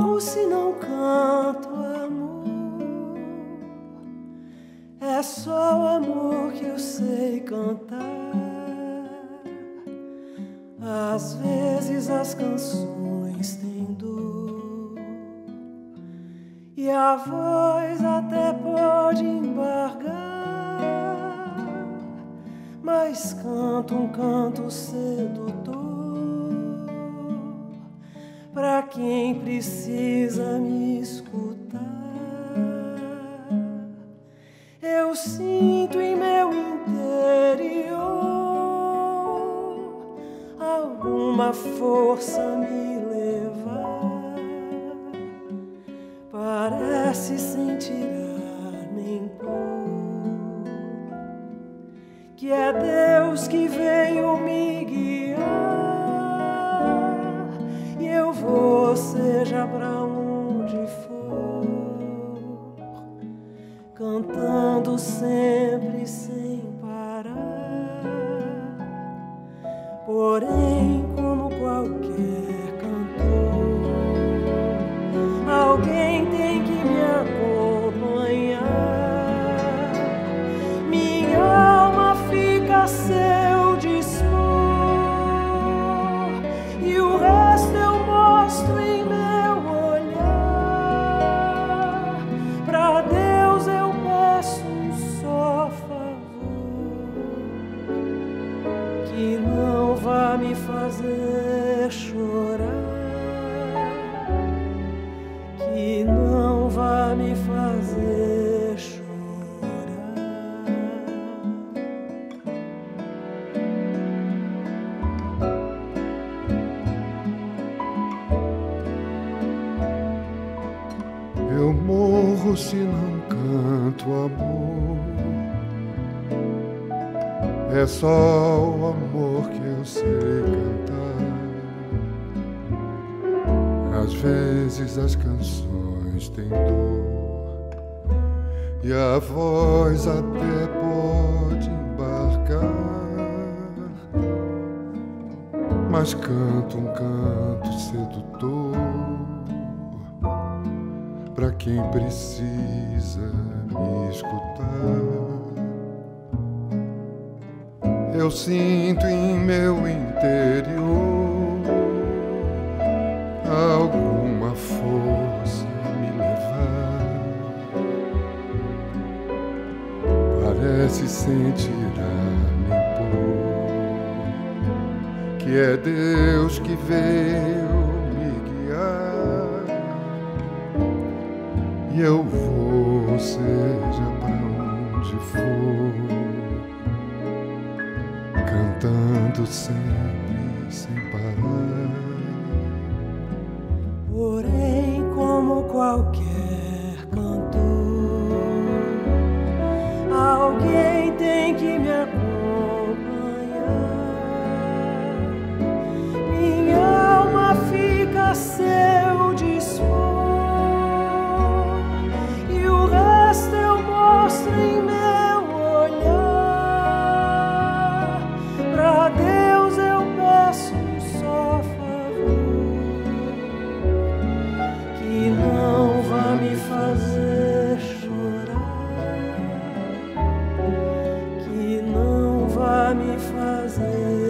morro se não canto amor. É só o amor que eu sei cantar. Às vezes as canções têm dor e a voz até pode embargar, mas canto um canto sedutor quem precisa me escutar. Eu sinto em meu interior alguma força me levar. Parece sem tirar nem pôr, que é Deus que veio me seja pra onde for, cantando sempre sem parar. Porém, como qualquer vá me fazer chorar, que não vá me fazer chorar. Eu morro se não canto amor. É só o amor que eu sei cantar. Às vezes as canções têm dor e a voz até pode embarcar, mas canto um canto sedutor para quem precisa me escutar. Eu sinto em meu interior alguma força me levar. Parece sem tirar nem pôr, que é Deus que veio me guiar. E eu vou, seja pra onde for, cantando sempre sem parar. Porém, como qualquer me fazer